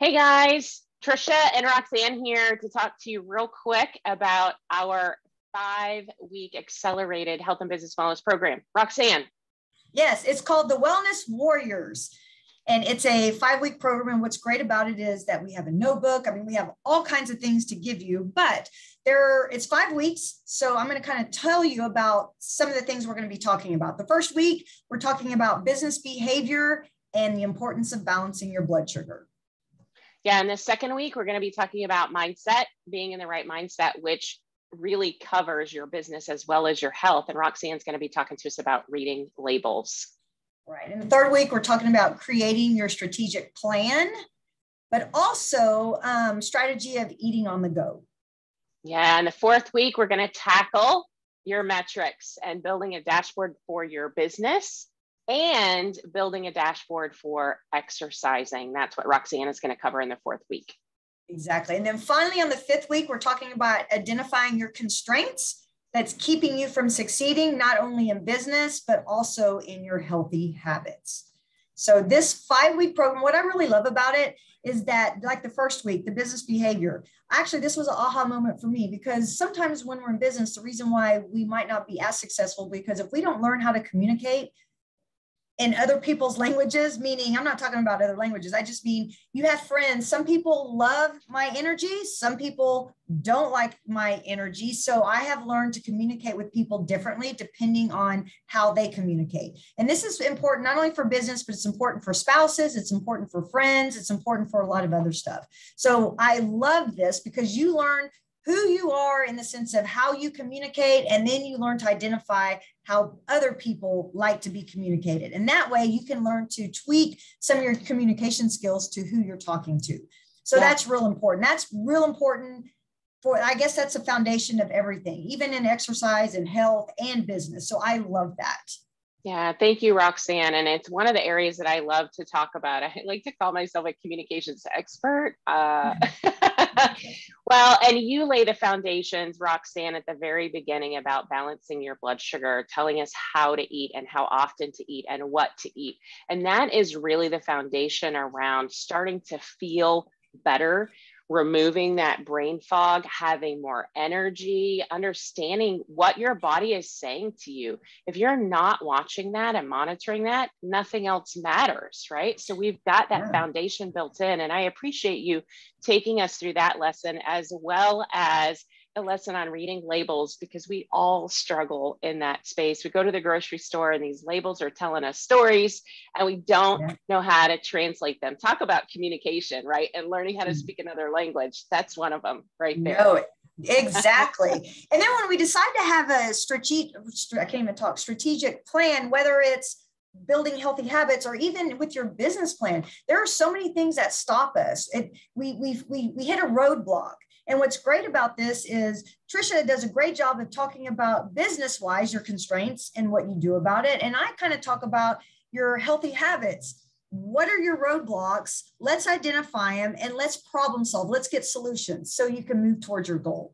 Hey guys, Trisha and Roxanne here to talk to you real quick about our five week accelerated health and business wellness program. Roxanne. Yes, it's called the Wellness Warriors. And it's a five week program. And what's great about it is that we have a notebook. I mean, we have all kinds of things to give you, but there it's five weeks. So I'm going to kind of tell you about some of the things we're going to be talking about. The first week, we're talking about business behavior and the importance of balancing your blood sugar. Yeah, in the second week, we're going to be talking about mindset, being in the right mindset, which really covers your business as well as your health. And Roxanne's going to be talking to us about reading labels. Right. In the third week, we're talking about creating your strategic plan, but also um, strategy of eating on the go. Yeah. And the fourth week, we're going to tackle your metrics and building a dashboard for your business and building a dashboard for exercising. That's what Roxanne is going to cover in the fourth week. Exactly. And then finally, on the fifth week, we're talking about identifying your constraints that's keeping you from succeeding, not only in business, but also in your healthy habits. So, this five week program, what I really love about it is that, like the first week, the business behavior, actually, this was an aha moment for me because sometimes when we're in business, the reason why we might not be as successful because if we don't learn how to communicate, in other people's languages, meaning I'm not talking about other languages. I just mean you have friends. Some people love my energy, some people don't like my energy. So I have learned to communicate with people differently depending on how they communicate. And this is important not only for business, but it's important for spouses, it's important for friends, it's important for a lot of other stuff. So I love this because you learn who you are in the sense of how you communicate, and then you learn to identify how other people like to be communicated. And that way you can learn to tweak some of your communication skills to who you're talking to. So yeah. that's real important. That's real important for, I guess that's the foundation of everything, even in exercise and health and business. So I love that. Yeah, thank you, Roxanne. And it's one of the areas that I love to talk about. I like to call myself a communications expert. Uh, well, and you lay the foundations, Roxanne, at the very beginning about balancing your blood sugar, telling us how to eat and how often to eat and what to eat. And that is really the foundation around starting to feel better removing that brain fog, having more energy, understanding what your body is saying to you. If you're not watching that and monitoring that, nothing else matters, right? So we've got that yeah. foundation built in. And I appreciate you taking us through that lesson as well as a lesson on reading labels because we all struggle in that space. We go to the grocery store and these labels are telling us stories and we don't yeah. know how to translate them. Talk about communication, right? And learning how to mm. speak another language. That's one of them right there. No, exactly. and then when we decide to have a strategic, I can't even talk, strategic plan, whether it's building healthy habits or even with your business plan there are so many things that stop us it, we, we we we hit a roadblock and what's great about this is Trisha does a great job of talking about business wise your constraints and what you do about it. And I kind of talk about your healthy habits. What are your roadblocks? Let's identify them and let's problem solve. Let's get solutions so you can move towards your goal.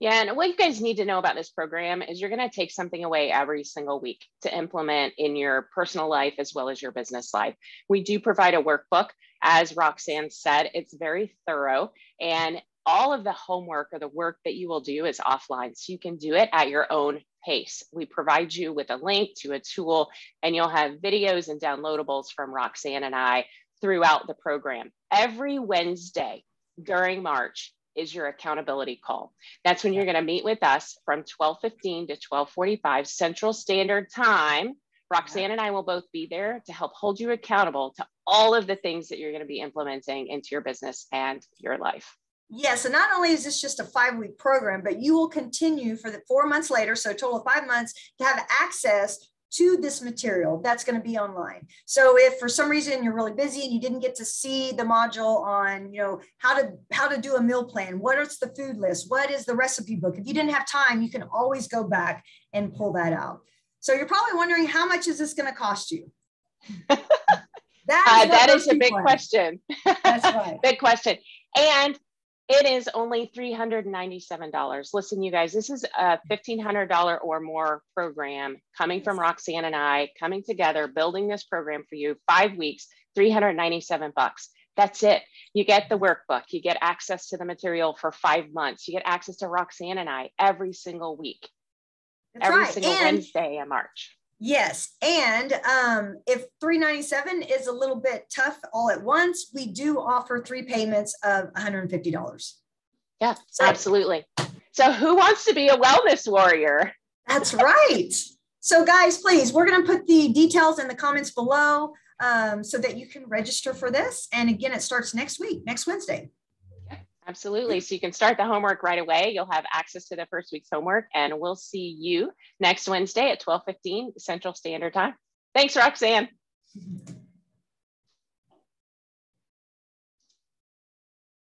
Yeah, and what you guys need to know about this program is you're going to take something away every single week to implement in your personal life as well as your business life. We do provide a workbook. As Roxanne said, it's very thorough and all of the homework or the work that you will do is offline. So you can do it at your own pace. We provide you with a link to a tool, and you'll have videos and downloadables from Roxanne and I throughout the program. Every Wednesday during March is your accountability call. That's when you're going to meet with us from 12:15 to 12:45 Central Standard Time. Roxanne and I will both be there to help hold you accountable to all of the things that you're going to be implementing into your business and your life. Yes, and not only is this just a five week program, but you will continue for the four months later, so total of five months, to have access to this material that's going to be online. So if for some reason you're really busy and you didn't get to see the module on, you know, how to how to do a meal plan, what is the food list, what is the recipe book? If you didn't have time, you can always go back and pull that out. So you're probably wondering how much is this going to cost you? that is, uh, that is a big question. That's right. big question. And it is only $397. Listen, you guys, this is a $1,500 or more program coming from Roxanne and I coming together, building this program for you, five weeks, 397 bucks. That's it. You get the workbook, you get access to the material for five months, you get access to Roxanne and I every single week, That's every right. single and Wednesday in March. Yes, and um, if 397 is a little bit tough all at once, we do offer three payments of $150. Yeah, so, absolutely. So, who wants to be a wellness warrior? That's right. So, guys, please, we're going to put the details in the comments below um, so that you can register for this. And again, it starts next week, next Wednesday. Absolutely. So you can start the homework right away. You'll have access to the first week's homework, and we'll see you next Wednesday at 12:15 Central Standard Time. Thanks, Roxanne.